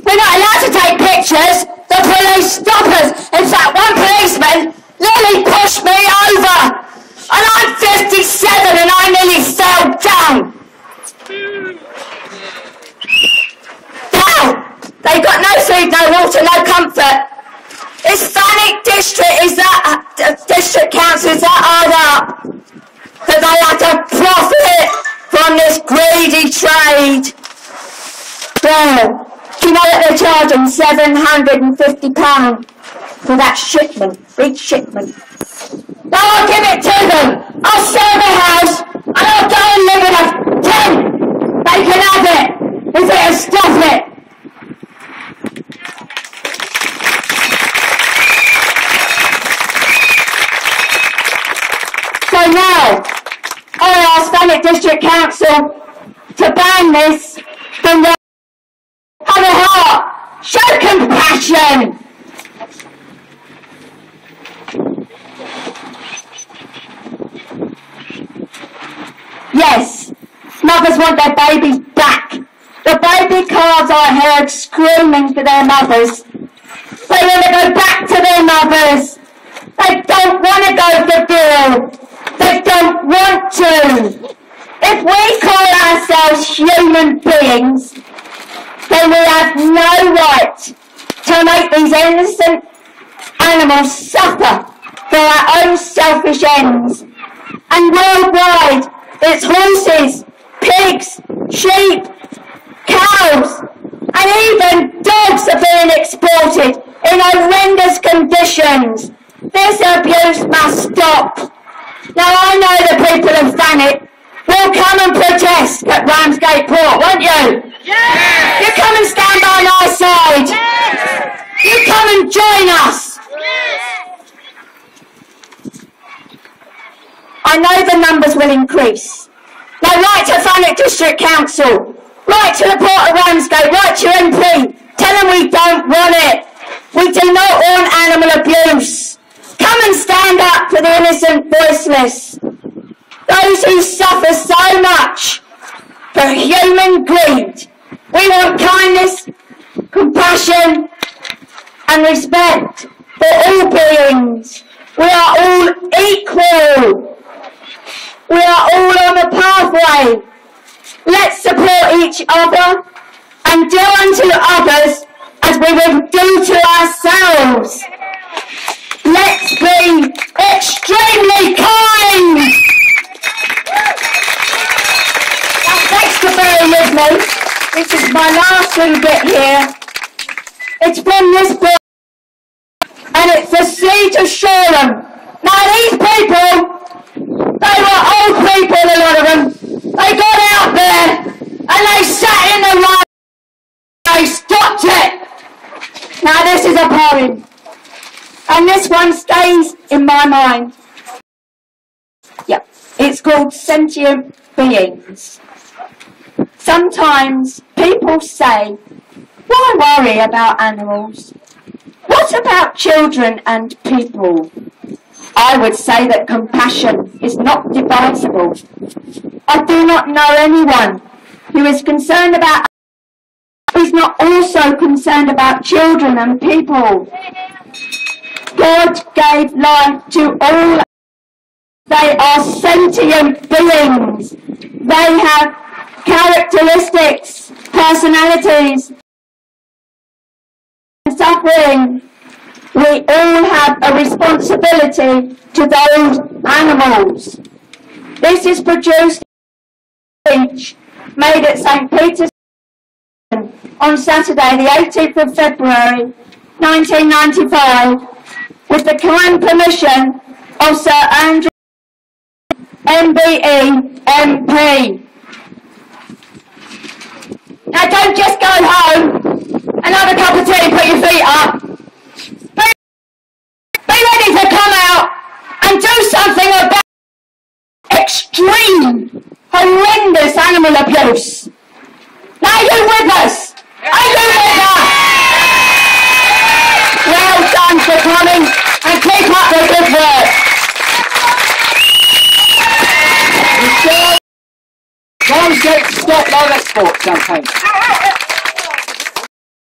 We're not allowed to take pictures. The police stop us. In fact, one policeman nearly pushed me over. And I'm 57 and I nearly fell down. Now, they got no food, no water, no comfort. This Thanet district is that, uh, district council is that hard up that they have to profit from this greedy trade. Well, do you know that they're charging £750 for that shipment, each shipment? Now I'll give it to them. I'll sell the house and I'll go and live in a tent. They can have it if it'll it. So now, I ask Thanet District Council to ban this from the heart, show compassion. Yes, mothers want their babies back. The baby calves I heard screaming for their mothers. They want to go back to their mothers. They don't want to go for Bill. They don't want to. If we call ourselves human beings, then we have no right to make these innocent animals suffer for our own selfish ends. And worldwide, it's horses, pigs, sheep, cows, and even dogs are being exported in horrendous conditions. This abuse must stop. Now I know the people of Thanet will come and protest at Ramsgate Port, won't you? You come and stand by my side. You come and join us. I know the numbers will increase. Now write to Thanet District Council. Write to the Port of Ramsgate. Write to your MP. Tell them we don't want it. We do not want animal abuse. Come and stand up for the innocent voiceless. Those who suffer so much for human greed. We want kindness, compassion, and respect for all beings. We are all equal. We are all on the pathway. Let's support each other and do unto others as we would do to ourselves. Let's be extremely kind. Thanks for bearing with me. This is my last little bit here. It's from this book, and it's the Siege of Shoreham. Now, these people, they were old people, a lot of them. They got out there, and they sat in the rain. They stopped it. Now, this is a poem, and this one stays in my mind. Yep, it's called Sentient Beings. Sometimes people say, why worry about animals? What about children and people? I would say that compassion is not divisible. I do not know anyone who is concerned about who is not also concerned about children and people. God gave life to all. They are sentient beings. They have characteristics, personalities, and suffering. We all have a responsibility to those animals. This is produced speech made at St. Peter's on Saturday, the 18th of February 1995, with the kind permission of Sir Andrew MBE MP. Now don't just go home and have a cup of tea and put your feet up. Be, be ready to come out and do something about extreme, horrendous animal abuse. Now you with us? Are you with us? Well done for coming and keep up the good work. Live Export campaign.